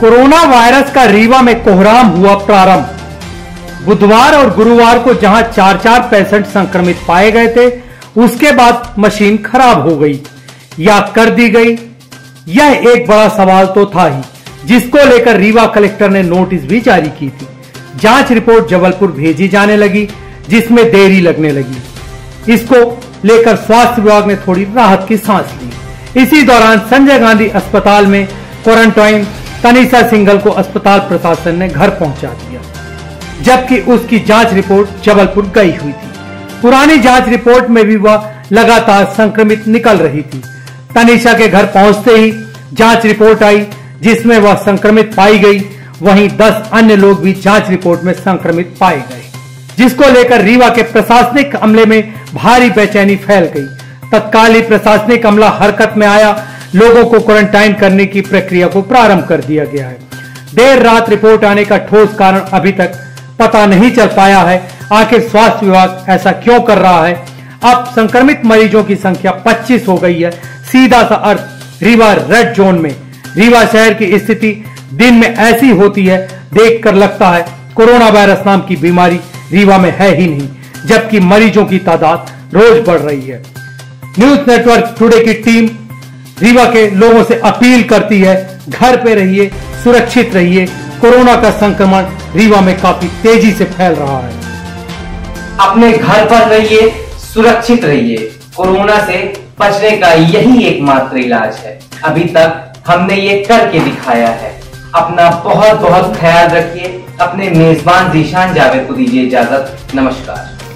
Corona virus का रीवा में कोहराम हुआ प्रारंभ। बुधवार और गुरुवार को जहाँ चार चार पेशेंट संक्रमित पाए गए थे, उसके बाद मशीन खराब हो गई। या कर दी गई। यह एक बड़ा सवाल तो था ही, जिसको लेकर रीवा कलेक्टर ने नोटिस भी जारी की थी। जाँच रिपोर्ट जबलपुर भेजी जाने लगी, जिसमें देरी लगने लगी। इसको लेकर स्वास्थ्य विभाग ने थोड़ी राहत की सांस ली। इसी दौरान संजय गांधी अस्पताल में क्वारंटाइन तनिषा सिंघल को अस्पताल प्रशासन ने घर पहुँचा दिया, जबकि उसकी जाँच रिपोर्ट जबलपुर गई हुई थी। पुरानी जाँच रिपोर्ट में भी वह लगातार संक्रमित निकल रही थी। तनिषा के घर पहुँचते ही जाँच रिपोर्ट आई, जिसमें वह संक्रमित पाई गई। वहीं 10 अन्य लोग भी जाँच रिपोर्ट में संक्रमित पाए गए, जिसको लेकर रीवा के प्रशासनिक अमले में भारी बेचैनी फैल गई। तत्काल प्रशासनिक अमला हरकत में आया लोगों को क्वारंटाइन करने की प्रक्रिया को प्रारंभ कर दिया गया है। देर रात रिपोर्ट आने का ठोस कारण अभी तक पता नहीं चल पाया है। आखिर स्वास्थ्य विभाग ऐसा क्यों कर रहा है? अब संक्रमित मरीजों की संख्या 25 हो गई है। सीधा सा अर्थ, रीवा रेड जोन में। रीवा शहर की स्थिति दिन में ऐसी होती है, देखकर लगता है कोरोना वायरस नाम की बीमारी रीवा में है ही नहीं, जबकि मरीजों की तादाद रोज बढ़ रही है। न्यूज़ नेटवर्क टुडे की टीम रीवा के लोगों से अपील करती है, घर पे रहिए, सुरक्षित रहिए। कोरोना का संक्रमण रीवा में काफ़ी तेज़ी से फैल रहा है। अपने घर पर रहिए, सुरक्षित रहिए। कोरोना से बचने का यही एकमात्र इलाज है। अभी तक हमने ये करके दिखाया है। अपना बहुत बहुत ख्याल रखिए। अपने मेजबान जीशान जावेद को दीजिए इजाज़त। नमस्कार।